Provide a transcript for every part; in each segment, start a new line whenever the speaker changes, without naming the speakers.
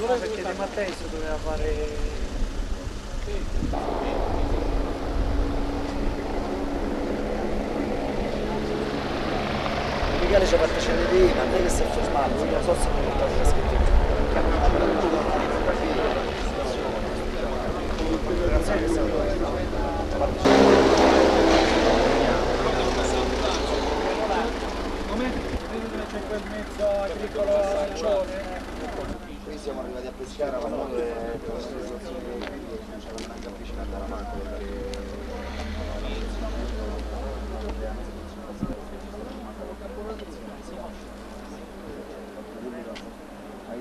No, perché De Matteo doveva fare
Michele ci ha fatto scendere ma non è che è fermato, non so se mi portato la
qui siamo arrivati a pescare a Vanoto e per la situazione dei figli non ci avevano neanche avvicinato alla macchina perché
Ma non è cascato niente a me, a me non mi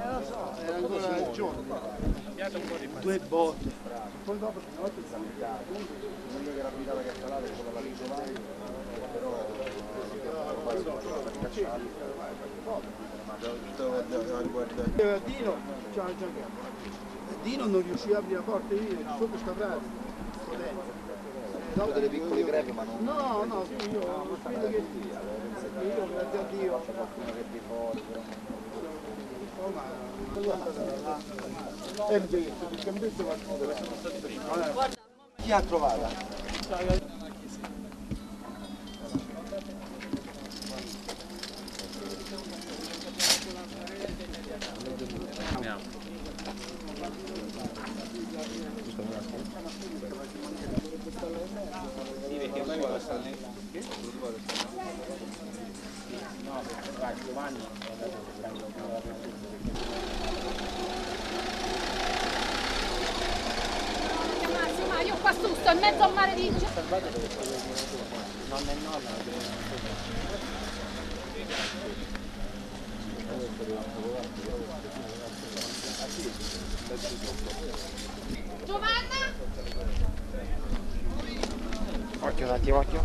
era ancora giorno. Due botte. Poi dopo una volta si
Quello che era abitata che calare con la valigia però.
Dino, ciao Giancarlo. Dino non riusciva a aprire la porta io, sotto sta pratica.
Sono delle piccole crepe ma non
No, no, io spero che. Io grazie a Dio.
qualcuno che di fuori però.
È vero, il cambetto va a Chi ha trovata?
Sì, perché poi sta nel... No, perché Giovanni
Massimo, ma io qua su sto in mezzo al mare di...
nonna e nonna.
Giovanna?
Occhio un attimo, occhio.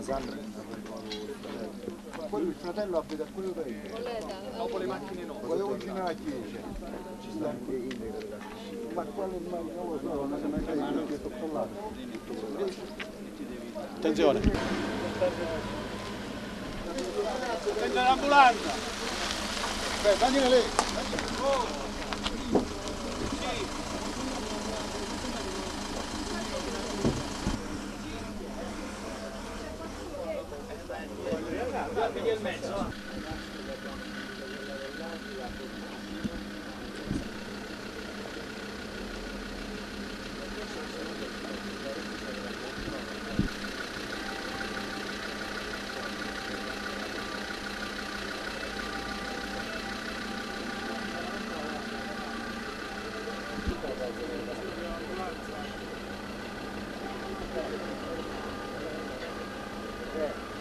sta.
Quello il fratello abita a quello io.
Dopo le macchine no.
Volevo vicino alla chiesa.
Ci sta anche Integro.
Ma quale non lo so, non è mai stato che sto collando.
Attenzione. Prende l'ambulanza.
Beh, dagliene lei. in mezzo. Yeah.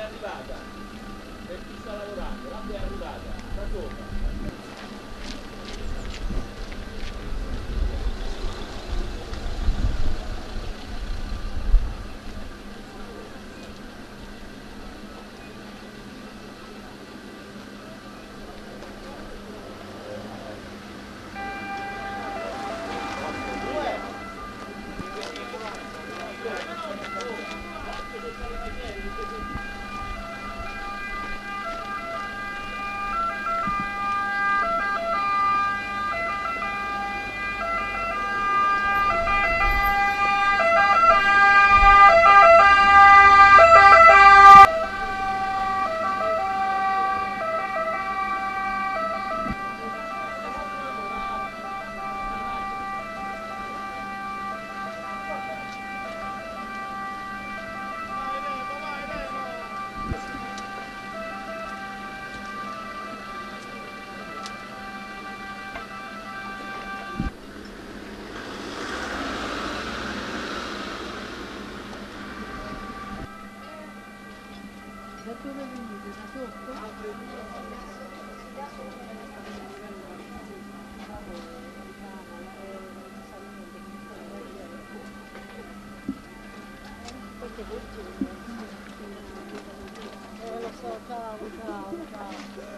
Arrivata. Per chi sta lavorando, l'app è arrivata. Da sopra.
Dove venite? Da sotto? Eh, lo so, ciao, ciao, ciao.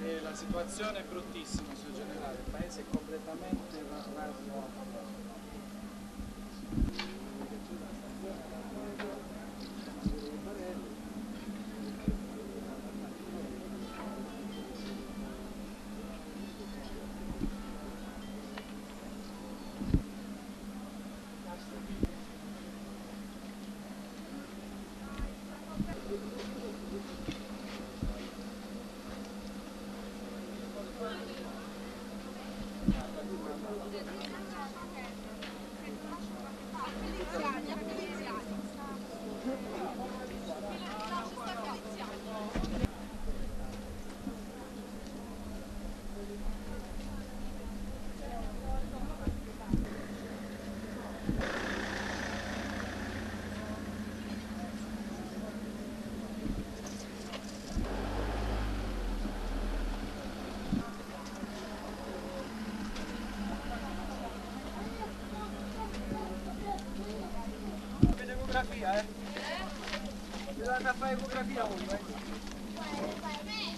E la situazione è bruttissima, sul generale, il paese è completamente fotografia,
é? Cuidado com a fotografia hoje, vai.